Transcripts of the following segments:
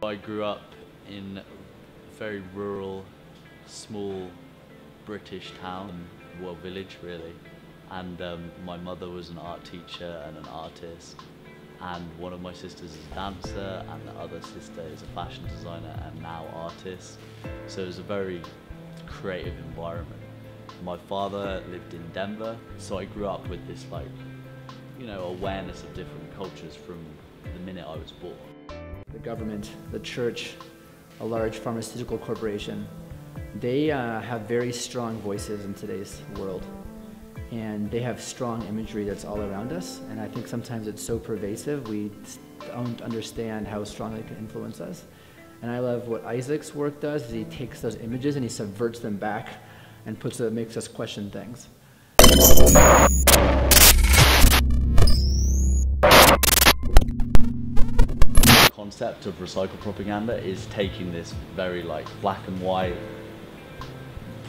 I grew up in a very rural, small British town, well village really, and um, my mother was an art teacher and an artist, and one of my sisters is a dancer, and the other sister is a fashion designer and now artist. So it was a very creative environment. My father lived in Denver, so I grew up with this like, you know, awareness of different cultures from the minute I was born. The government, the church, a large pharmaceutical corporation, they uh, have very strong voices in today's world. And they have strong imagery that's all around us. And I think sometimes it's so pervasive, we don't understand how strongly it can influence us. And I love what Isaac's work does, is he takes those images and he subverts them back and puts it, makes us question things. Concept of recycle propaganda is taking this very like black and white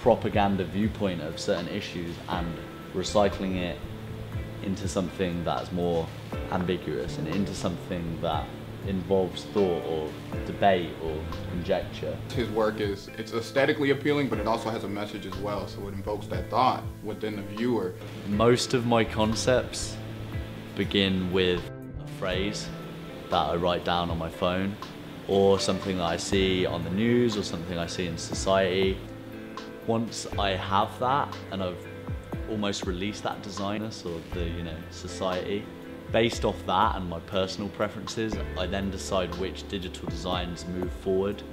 propaganda viewpoint of certain issues and recycling it into something that's more ambiguous and into something that involves thought or debate or conjecture. His work is it's aesthetically appealing, but it also has a message as well, so it invokes that thought within the viewer. Most of my concepts begin with a phrase that I write down on my phone or something that I see on the news or something I see in society. Once I have that and I've almost released that designers or the you know society, based off that and my personal preferences, I then decide which digital designs move forward.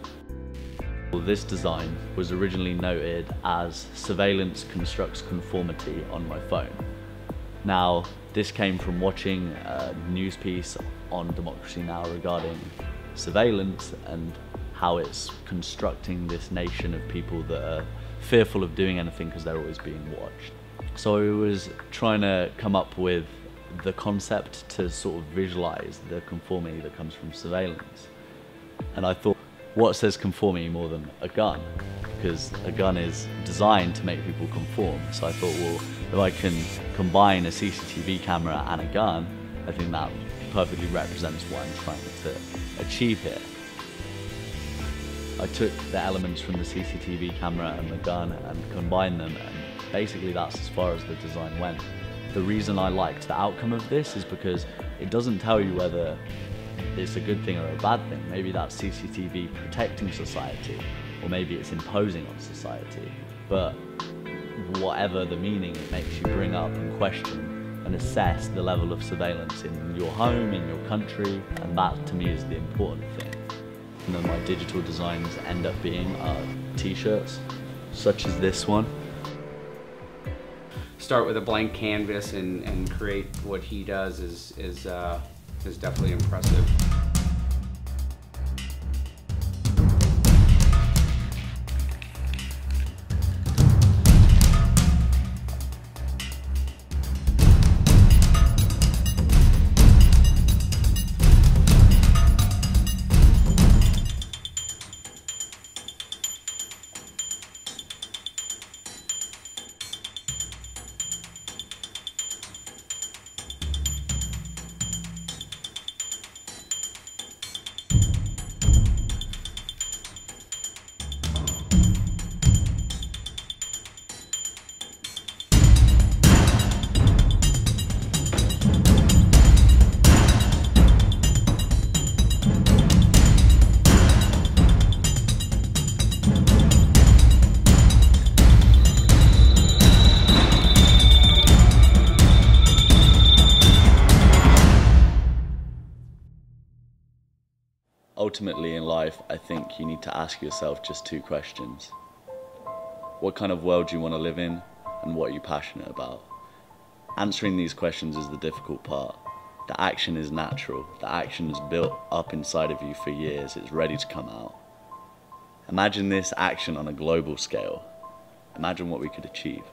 Well, this design was originally noted as surveillance constructs conformity on my phone. Now, this came from watching a news piece on Democracy Now! regarding surveillance and how it's constructing this nation of people that are fearful of doing anything because they're always being watched. So I was trying to come up with the concept to sort of visualize the conformity that comes from surveillance. And I thought, what says conformity more than a gun? Because a gun is designed to make people conform. So I thought, well, if I can combine a CCTV camera and a gun, I think that perfectly represents what I'm trying to achieve here. I took the elements from the CCTV camera and the gun and combined them and basically that's as far as the design went. The reason I liked the outcome of this is because it doesn't tell you whether it's a good thing or a bad thing. Maybe that's CCTV protecting society or maybe it's imposing on society. But whatever the meaning, it makes you bring up and question and assess the level of surveillance in your home, in your country, and that to me is the important thing. And then my digital designs end up being uh, t-shirts, such as this one. Start with a blank canvas and, and create what he does is, is, uh, is definitely impressive. Ultimately in life, I think you need to ask yourself just two questions. What kind of world do you want to live in, and what are you passionate about? Answering these questions is the difficult part. The action is natural, the action is built up inside of you for years, it's ready to come out. Imagine this action on a global scale. Imagine what we could achieve.